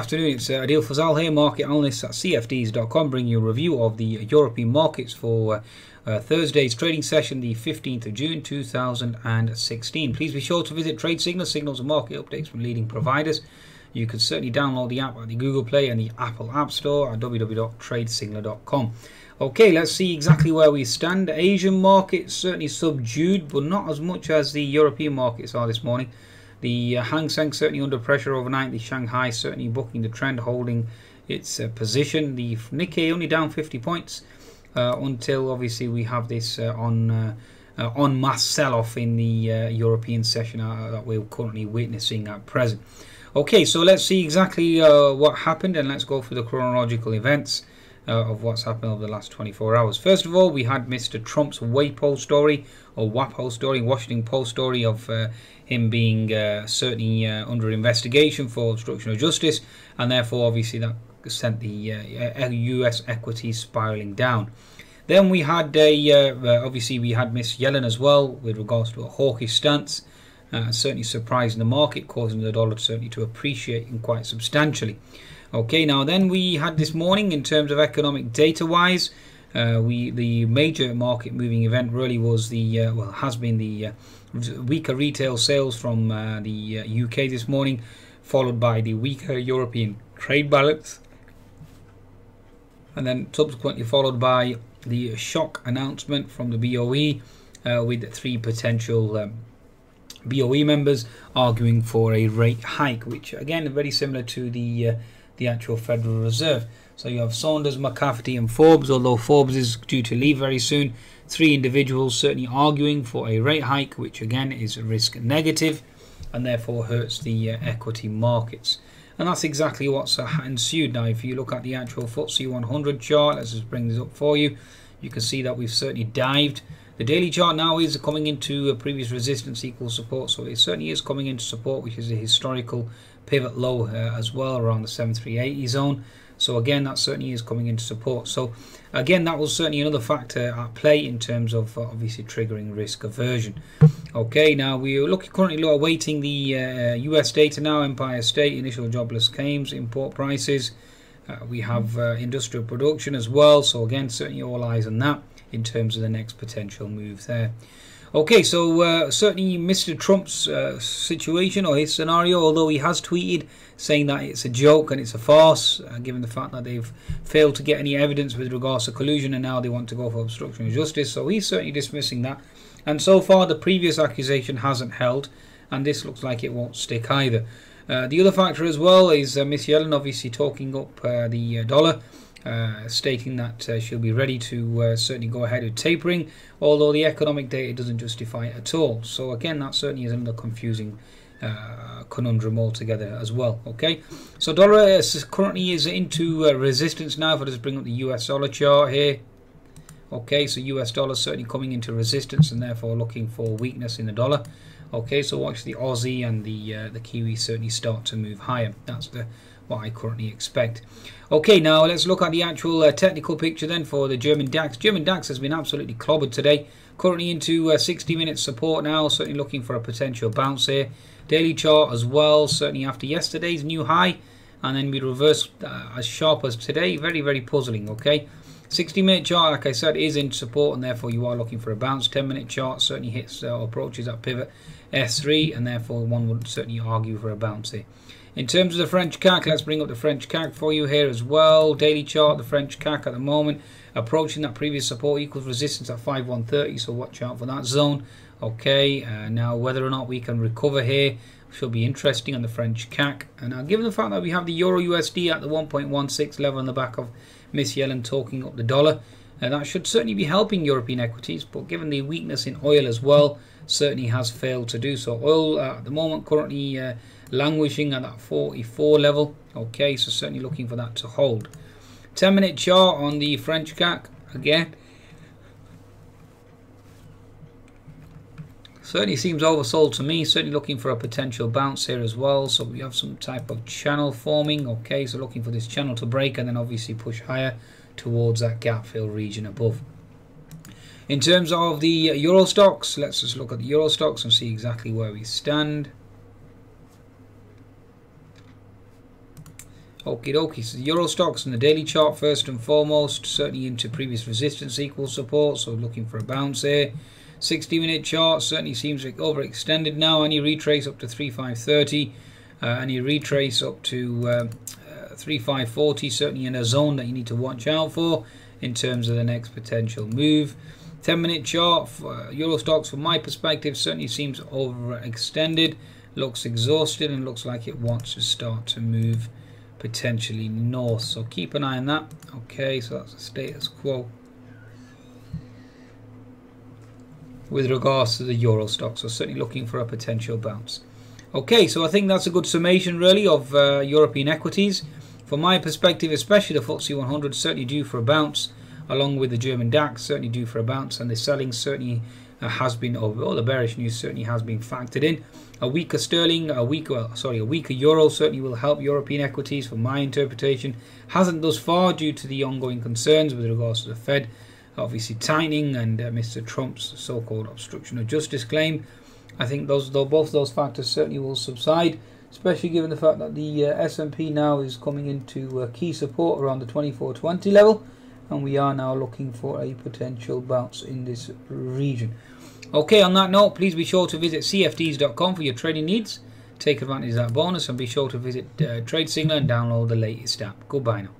Afternoon, it's uh, Adil Fazal here, market analyst at CFDs.com, bringing you a review of the European markets for uh, uh, Thursday's trading session, the 15th of June 2016. Please be sure to visit Trade Signal, signals and market updates from leading providers. You can certainly download the app at the Google Play and the Apple App Store at www.tradesignal.com. Okay, let's see exactly where we stand. Asian markets certainly subdued, but not as much as the European markets are this morning. The uh, Hang Seng certainly under pressure overnight. The Shanghai certainly booking the trend, holding its uh, position. The Nikkei only down 50 points uh, until obviously we have this uh, on uh, uh, on mass sell-off in the European session that we're currently witnessing at present. Okay, so let's see exactly what happened and let's go through the chronological events. Uh, of what's happened over the last 24 hours. First of all, we had Mr. Trump's WAPO story or WAPO story, Washington Post story of uh, him being uh, certainly uh, under investigation for obstruction of justice, and therefore, obviously, that sent the U.S. Uh, equities spiraling down. Then we had a, uh, obviously, we had Miss Yellen as well with regards to a hawkish stance. Uh, certainly surprising the market, causing the dollar certainly to appreciate quite substantially. Okay, now then we had this morning in terms of economic data wise, uh, we the major market moving event really was the uh, well has been the uh, weaker retail sales from uh, the UK uh, this morning, followed by the weaker European trade balance, and then subsequently followed by the shock announcement from the BOE uh, with three potential um, BOE members arguing for a rate hike, which again very similar to the the actual Federal Reserve. So you have Saunders, McCafferty, and Forbes, although Forbes is due to leave very soon. Three individuals certainly arguing for a rate hike, which again is risk negative and therefore hurts the uh, equity markets. And that's exactly what's uh, ensued. Now, if you look at the actual FTSE 100 chart, let's just bring this up for you. You can see that we've certainly dived. The daily chart now is coming into a previous resistance equal support, so it certainly is coming into support, which is a historical pivot low uh, as well around the 7380 zone. So again, that certainly is coming into support. So again, that was certainly another factor at play in terms of uh, obviously triggering risk aversion. Okay, now we are looking currently awaiting the uh, US data now. Empire State initial jobless claims, import prices. Uh, we have uh, industrial production as well. So again, certainly all eyes on that in terms of the next potential move there. Okay, so uh, certainly Mr. Trump's uh, situation or his scenario, although he has tweeted saying that it's a joke and it's a farce, uh, given the fact that they've failed to get any evidence with regards to collusion and now they want to go for obstruction of justice. So he's certainly dismissing that. And so far, the previous accusation hasn't held, and this looks like it won't stick either. Uh, the other factor as well is uh, Miss Yellen obviously talking up uh, the dollar. Uh, stating that uh, she'll be ready to uh, certainly go ahead with tapering, although the economic data doesn't justify it at all. So again, that certainly is another confusing uh, conundrum altogether as well. Okay, so dollar is currently is into uh, resistance now. If I just bring up the US dollar chart here. Okay, so US dollar certainly coming into resistance and therefore looking for weakness in the dollar. Okay, so watch the Aussie and the uh, the Kiwi certainly start to move higher. That's the what I currently expect. Okay, now let's look at the actual uh, technical picture then for the German DAX. German DAX has been absolutely clobbered today. Currently into uh, 60 minutes support now, certainly looking for a potential bounce here. Daily chart as well, certainly after yesterday's new high. And then we reverse uh, as sharp as today. Very, very puzzling, okay? 60 minute chart, like I said, is in support and therefore you are looking for a bounce. 10 minute chart certainly hits uh, approaches that pivot S3 and therefore one would certainly argue for a bounce here. In terms of the French CAC, let's bring up the French CAC for you here as well. Daily chart, the French CAC at the moment approaching that previous support equals resistance at 5130, so watch out for that zone. Okay, uh, now whether or not we can recover here should be interesting on the French CAC. And now, given the fact that we have the Euro USD at the 1.16 level on the back of Miss Yellen talking up the dollar, uh, that should certainly be helping European equities. But given the weakness in oil as well, certainly has failed to do so. Oil uh, at the moment currently uh, languishing at that 44 level. Okay, so certainly looking for that to hold. 10 minute chart on the French CAC again. Certainly seems oversold to me. Certainly looking for a potential bounce here as well. So we have some type of channel forming. Okay, so looking for this channel to break and then obviously push higher towards that gap fill region above. In terms of the Euro Stoxx, let's just look at the Euro Stoxx and see exactly where we stand. Okie dokie, so Euro Stoxx and the daily chart first and foremost, certainly into previous resistance equal support, so looking for a bounce here. 60 minute chart certainly seems like overextended now. Any retrace up to 3530, uh, any retrace up to uh, uh, 3540, certainly in a zone that you need to watch out for in terms of the next potential move. 10 minute chart for uh, Euro Stoxx from my perspective, certainly seems overextended, looks exhausted, and looks like it wants to start to move potentially north. So keep an eye on that. Okay, so that's the status quo. with regards to the Euro Stoxx. So certainly looking for a potential bounce. Okay, so I think that's a good summation really of uh, European equities. From my perspective, especially the FTSE 100 certainly due for a bounce, along with the German DAX certainly due for a bounce, and the selling certainly has been over. All the bearish news certainly has been factored in. A weaker sterling, a weaker, well, sorry, a weaker euro certainly will help European equities. From my interpretation, hasn't thus far due to the ongoing concerns with regards to the Fed obviously tightening and uh, Mr. Trump's so-called obstruction of justice claim. I think those though both those factors certainly will subside, especially given the fact that the uh, S&P now is coming into uh, key support around the 2420 level, and we are now looking for a potential bounce in this region. Okay, on that note, please be sure to visit cfds.com for your trading needs. Take advantage of that bonus and be sure to visit uh, and download the latest app. Goodbye now.